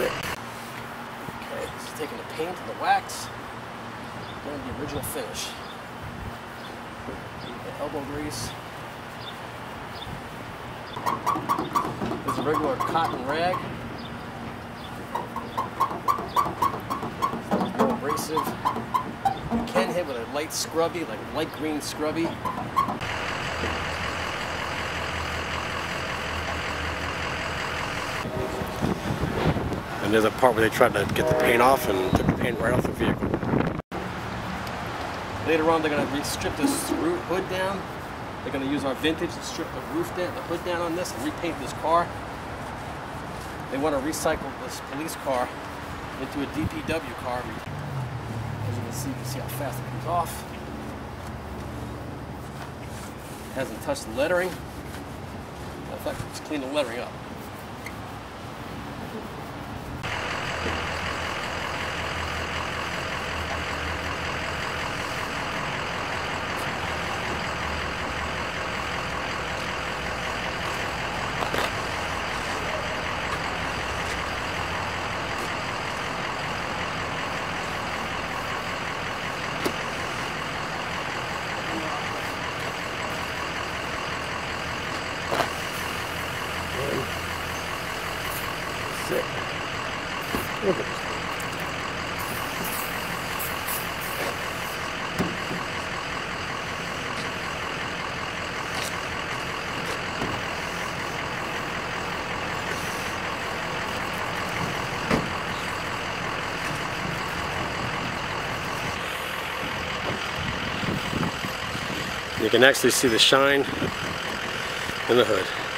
thick. Okay, this is taking the paint and the wax, going to the original finish. The elbow grease. There's a regular cotton rag. It's no abrasive. You can hit with a light scrubby, like light green scrubby. And there's a part where they tried to get the paint off and took the paint right off the vehicle. Later on, they're going to strip this hood down. They're going to use our vintage to strip the roof down, the hood down on this, and repaint this car. They want to recycle this police car into a DPW car. As you can see, you can see how fast it comes off. It hasn't touched the lettering. In fact, just clean the lettering up. Sit. Look at this. You can actually see the shine in the hood.